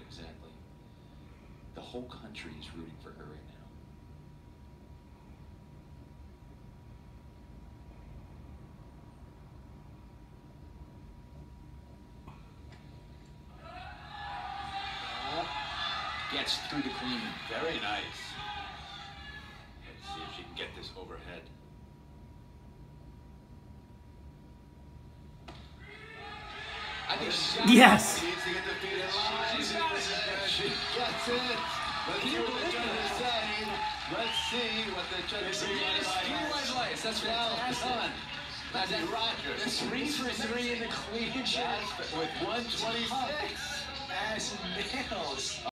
Exactly. The whole country is rooting for her right now. Gets through the clean. Very nice. Let's see if she can get this overhead. I think she's got Yes. She gets it. Let's see what the judge is saying. Let's see what the judge is saying. Three white lights. That's Well fantastic. done. Mattie The Rogers. three for three in the shot With 126. as nails.